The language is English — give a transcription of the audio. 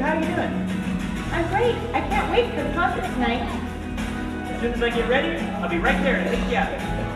how are you doing? I'm great. I can't wait for the concert tonight. As soon as I get ready, I'll be right there to pick you up.